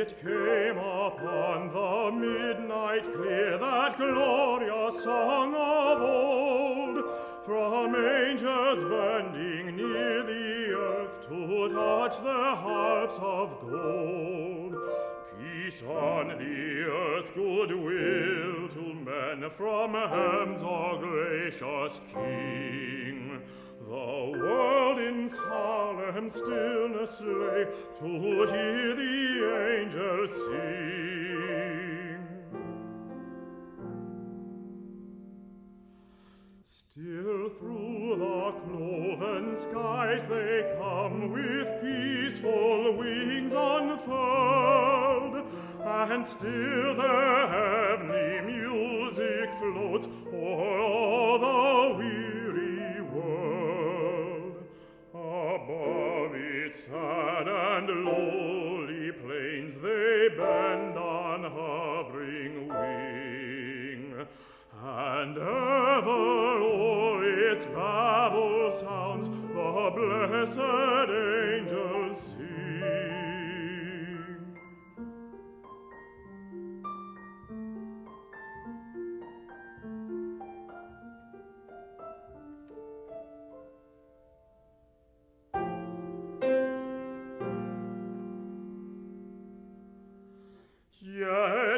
it came upon the midnight clear that glorious song of old from angels bending near the earth to touch their harps of gold. Peace on the earth goodwill to men from heaven's all gracious king. The world in solemn stillness lay to hear the angels sing. Still through the cloven skies they come with peaceful wings unfurled, and still their heavenly music floats o'er all the weary Its sad and lowly plains they bend on hovering wing, and ever o'er its Babel sounds the blessed angels sing.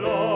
Lord.